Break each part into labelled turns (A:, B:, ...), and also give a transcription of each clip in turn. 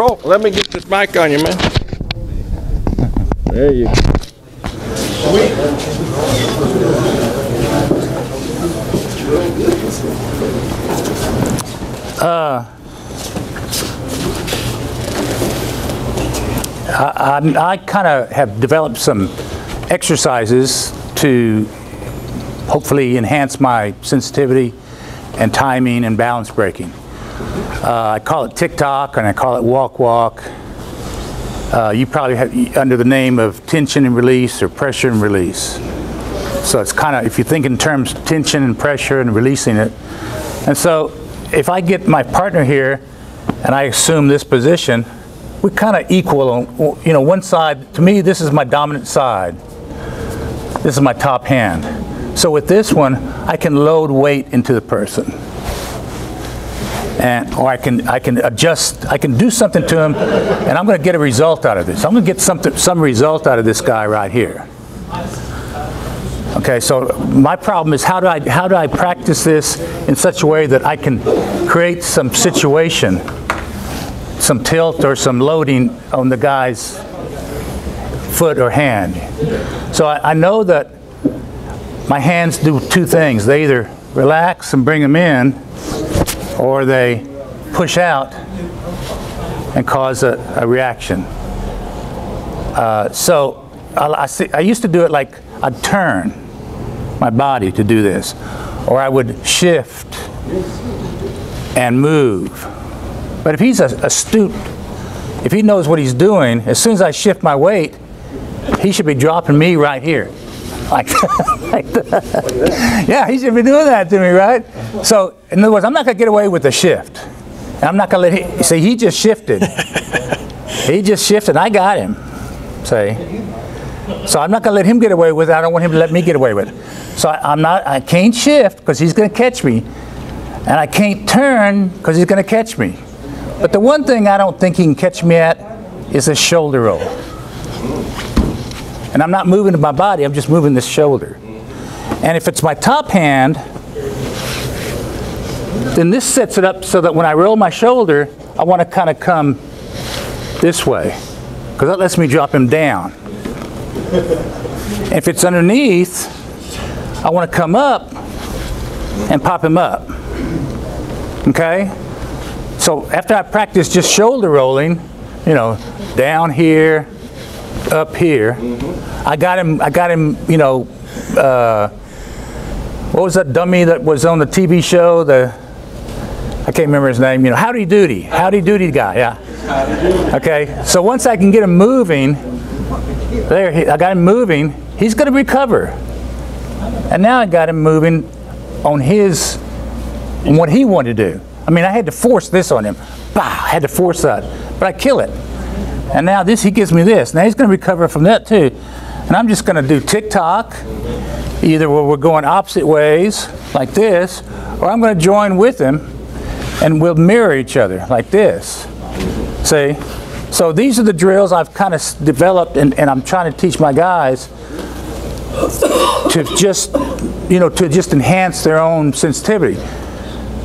A: control. Let me get this mic on you, man. There you go.
B: Uh, I, I kind of have developed some exercises to hopefully enhance my sensitivity and timing and balance breaking. Uh, I call it TikTok and I call it walk walk. Uh, you probably have under the name of tension and release or pressure and release. So it's kind of, if you think in terms of tension and pressure and releasing it. And so if I get my partner here and I assume this position, we kind of equal on, you know, one side, to me, this is my dominant side. This is my top hand. So with this one, I can load weight into the person. And, or I can, I can adjust, I can do something to him, and I'm going to get a result out of this. I'm going to get something, some result out of this guy right here. Okay, so my problem is how do I, how do I practice this in such a way that I can create some situation some tilt or some loading on the guy's foot or hand. So I, I, know that my hands do two things. They either relax and bring them in, or they push out and cause a, a reaction. Uh, so I, I, see, I used to do it like I'd turn my body to do this, or I would shift and move. But if he's a astute, if he knows what he's doing, as soon as I shift my weight, he should be dropping me right here. Like, like that. Yeah, he should be doing that to me, right? So, in other words, I'm not going to get away with the shift. I'm not going to let him, see, he just shifted. he just shifted, I got him, see? So I'm not going to let him get away with it. I don't want him to let me get away with it. So I, I'm not, I can't shift because he's going to catch me. And I can't turn because he's going to catch me. But the one thing I don't think he can catch me at is a shoulder roll. And I'm not moving my body, I'm just moving this shoulder. And if it's my top hand, then this sets it up so that when I roll my shoulder, I want to kind of come this way. Because that lets me drop him down. If it's underneath, I want to come up and pop him up. Okay? So after I practice just shoulder rolling, you know, down here, up here, I got him, I got him, you know, uh, what was that dummy that was on the TV show? The I can't remember his name. You know, Howdy Doody, Howdy Doody guy. Yeah. Okay. So once I can get him moving, there, I got him moving. He's going to recover. And now I got him moving on his, on what he wanted to do. I mean, I had to force this on him. Bah, I had to force that, but I kill it. And now this, he gives me this. Now he's going to recover from that too. And I'm just going to do tick-tock, either where we're going opposite ways, like this, or I'm going to join with him, and we'll mirror each other, like this. See? So these are the drills I've kind of developed, and, and I'm trying to teach my guys to just, you know, to just enhance their own sensitivity.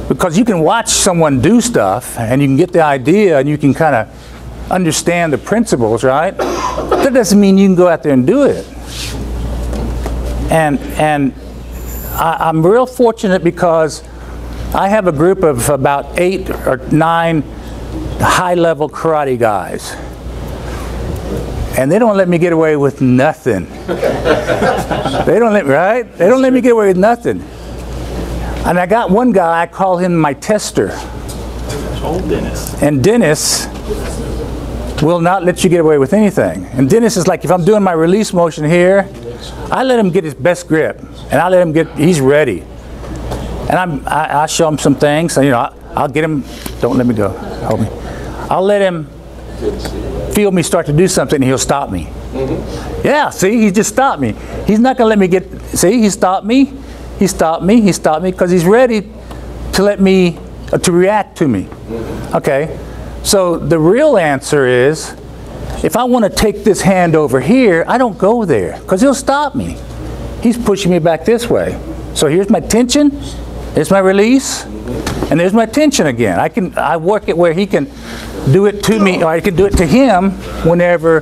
B: Because you can watch someone do stuff, and you can get the idea, and you can kind of understand the principles, right? That doesn't mean you can go out there and do it. And and I, am real fortunate because I have a group of about eight or nine high-level karate guys, and they don't let me get away with nothing. they don't let right? They don't let me get away with nothing. And I got one guy. I call him my tester.
C: Old Dennis.
B: And Dennis will not let you get away with anything. And Dennis is like, if I'm doing my release motion here, I let him get his best grip, and I let him get, he's ready. And I'm, I, I show him some things, and you know, I, I'll get him, don't let me go, hold me. I'll let him feel me start to do something, and he'll stop me. Yeah, see, he just stopped me. He's not gonna let me get, see, he stopped me, he stopped me, he stopped me, because he's ready to let me, uh, to react to me. Okay, so the real answer is, if I want to take this hand over here, I don't go there because he'll stop me. He's pushing me back this way. So here's my tension, here's my release, And there's my tension again. I can I work it where he can do it to me, or I can do it to him whenever,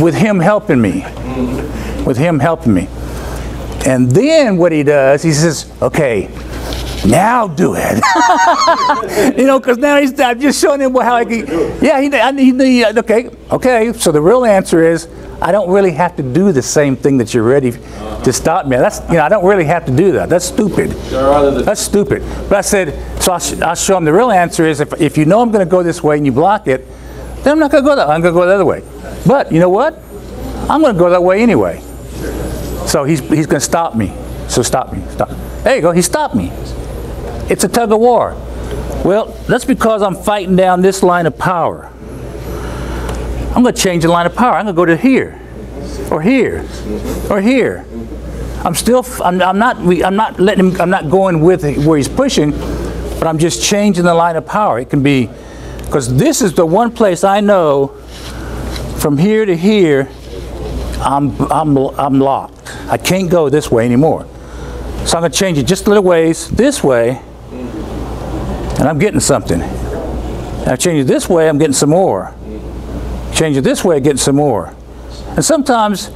B: with him helping me, with him helping me. And then what he does, he says, okay, now do it. you know, because now he's, I'm just showing him how I can, yeah, he, I need the, uh, okay, okay. So the real answer is, I don't really have to do the same thing that you're ready to stop me. That's, you know, I don't really have to do that. That's stupid. That's stupid. But I said, so I'll, sh- I'll show him the real answer is if, if you know I'm going to go this way and you block it, then I'm not going to go that I'm going to go the other way. But you know what? I'm going to go that way anyway. So he's, he's going to stop me. So stop me. Stop. There you go. He stopped me. It's a tug of war. Well, that's because I'm fighting down this line of power. I'm going to change the line of power. I'm going to go to here, or here, or here. I'm still. I'm, I'm not. I'm not letting him. I'm not going with where he's pushing, but I'm just changing the line of power. It can be because this is the one place I know from here to here. I'm. I'm. I'm locked. I can't go this way anymore. So I'm going to change it just a little ways this way, and I'm getting something. And I change it this way, I'm getting some more. Change it this way, I getting some more. And sometimes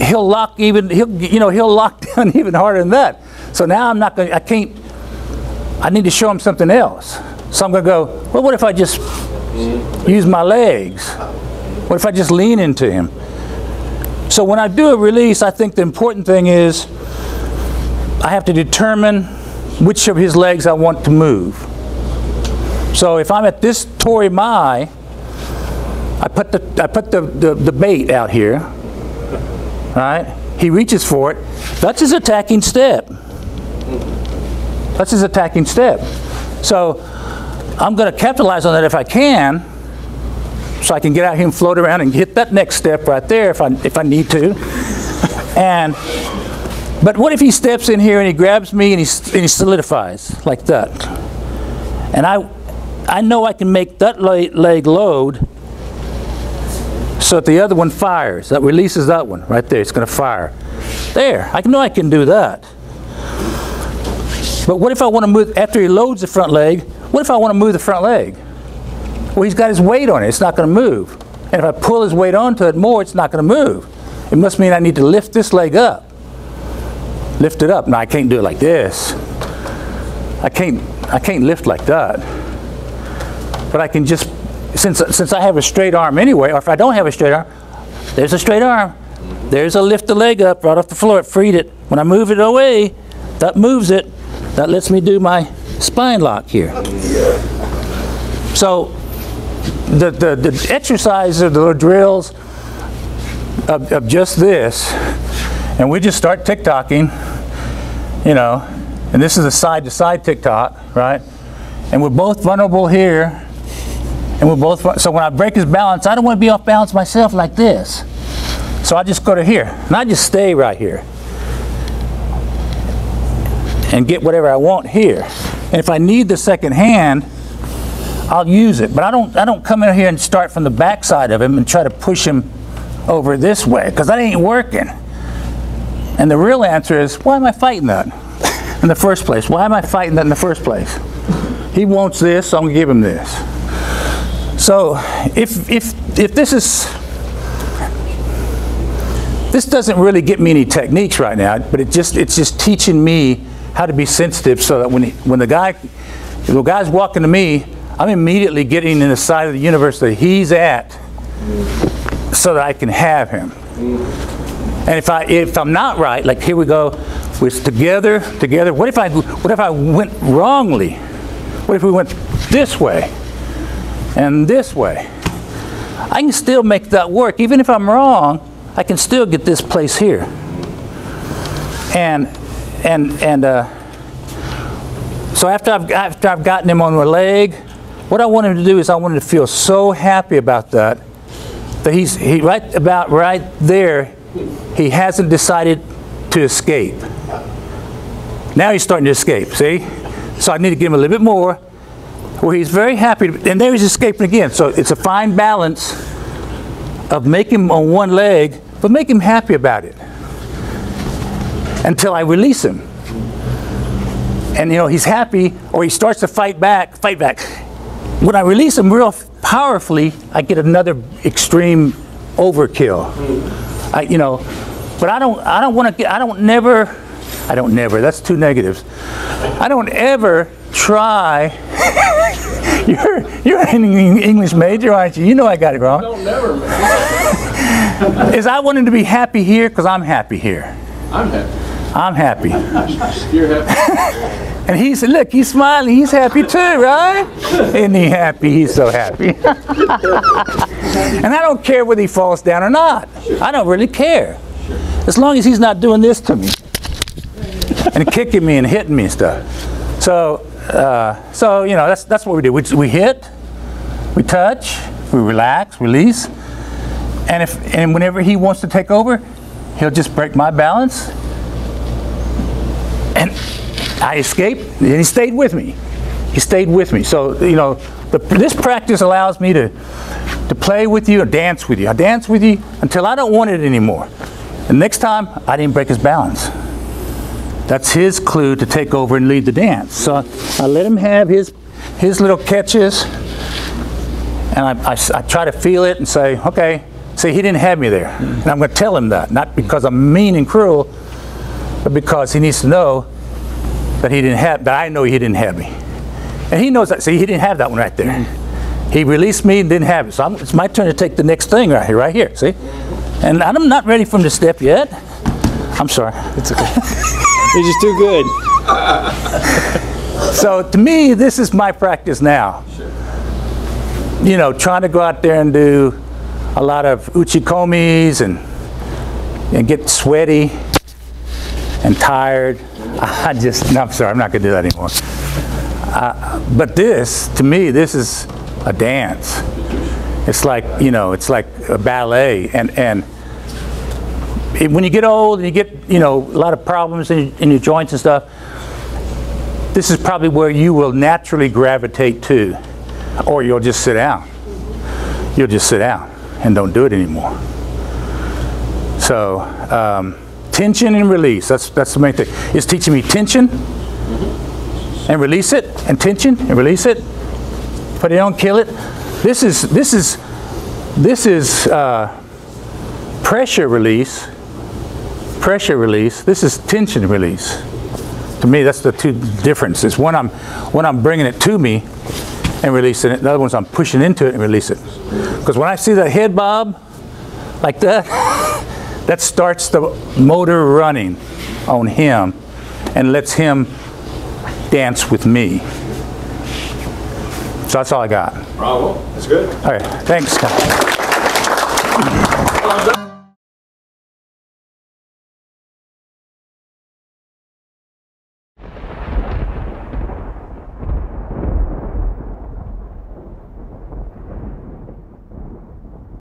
B: he'll lock even he'll you know he'll lock down even harder than that. So now I'm not going. I can't. I need to show him something else. So I'm going to go. Well, what if I just use my legs? What if I just lean into him? So when I do a release, I think the important thing is I have to determine which of his legs I want to move. So if I'm at this Tori Mai, I put the I put the, the, the bait out here. Right? He reaches for it. That's his attacking step. That's his attacking step. So I'm going to capitalize on that if I can, so I can get out here and float around and hit that next step right there if I if I need to. And but what if he steps in here and he grabs me and he, and he solidifies like that? And I, I know I can make that le- leg load so that the other one fires. That releases that one right there. It's going to fire. There. I know I can do that. But what if I want to move, after he loads the front leg, what if I want to move the front leg? Well, he's got his weight on it. It's not going to move. And if I pull his weight onto it more, it's not going to move. It must mean I need to lift this leg up lift it up. Now I can't do it like this. I can't I can't lift like that. But I can just since since I have a straight arm anyway, or if I don't have a straight arm, there's a straight arm. There's a lift the leg up right off the floor. It freed it. When I move it away, that moves it. That lets me do my spine lock here. So the the, the exercises, the drills of, of just this, and we just start tick-tocking, you know, and this is a side-to-side tick-tock, right? And we're both vulnerable here, and we're both, so when I break his balance, I don't want to be off balance myself like this. So I just go to here, and I just stay right here. And get whatever I want here. And if I need the second hand, I'll use it. But I don't, I don't come in here and start from the back side of him and try to push him over this way, because that ain't working. And the real answer is, why am I fighting that in the first place? Why am I fighting that in the first place? He wants this, so I'm gonna give him this. So if if if this is this doesn't really get me any techniques right now, but it just it's just teaching me how to be sensitive so that when he, when the guy the guy's walking to me, I'm immediately getting in the side of the universe that he's at so that I can have him. And if I if I'm not right, like here we go, we're together, together. What if I what if I went wrongly? What if we went this way and this way? I can still make that work. Even if I'm wrong, I can still get this place here. And and and uh, so after I've after I've gotten him on the leg, what I want him to do is I want him to feel so happy about that that he's he right about right there he hasn't decided to escape. Now he's starting to escape see? So i need to give him a little bit more where he's very happy. And there he's escaping again. So it's a fine balance of make him on one leg but make him happy about it until i release him. And you know he's happy or he starts to fight back, fight back. When I release him real powerfully, I get another extreme overkill. I, you know, but I don't, I don't want to get, I don't never, I don't never. That's two negatives. I don't ever try. you're, you're an English major, aren't you? You know I got it wrong.
A: Don't never,
B: Is I wanted to be happy here because I'm happy here.
A: I'm happy.
B: I'm happy.
A: You're happy.
B: And he said, look, he's smiling. He's happy too, right? Isn't he happy? He's so happy. and I don't care whether he falls down or not. I don't really care. As long as he's not doing this to me and kicking me and hitting me and stuff. So, uh, so you know, that's, that's what we do. We, we hit, we touch, we relax, release. And, if, and whenever he wants to take over, he'll just break my balance. And I escaped, and he stayed with me. He stayed with me. So, you know, the, this practice allows me to, to play with you or dance with you. I dance with you until I don't want it anymore. And next time, I didn't break his balance. That's his clue to take over and lead the dance. So I, I let him have his, his little catches, and I, I, I try to feel it and say, okay, see, he didn't have me there. And I'm going to tell him that, not because I'm mean and cruel, but because he needs to know that he didn't have, that I know he didn't have me. And he knows that. See, he didn't have that one right there. He released me and didn't have it. So I'm, it's my turn to take the next thing right here, right here. See? And I'm not ready for him to step yet. I'm sorry.
C: It's okay. You're just too good.
B: So to me, this is my practice now. You know, trying to go out there and do a lot of uchikomis and and get sweaty and tired. I just, no, I'm sorry, I'm not going to do that anymore. Uh, but this, to me, this is a dance. It's like, you know, it's like a ballet. And, and it, when you get old and you get, you know, a lot of problems in, in your joints and stuff, this is probably where you will naturally gravitate to, or you'll just sit down. You'll just sit down and don't do it anymore. So, um, tension and release. That's that's the main thing. It's teaching me tension and release it, and tension and release it. Put it on, kill it. This is this is this is uh, pressure release. Pressure release. This is tension release. To me, that's the two differences. One I'm one I'm bringing it to me and releasing it. The other one's I'm pushing into it and release it. Because when I see that head bob like that, that starts the motor running on him and lets him dance with me. So that's all I got.
C: Bravo. That's good.
B: All right, thanks.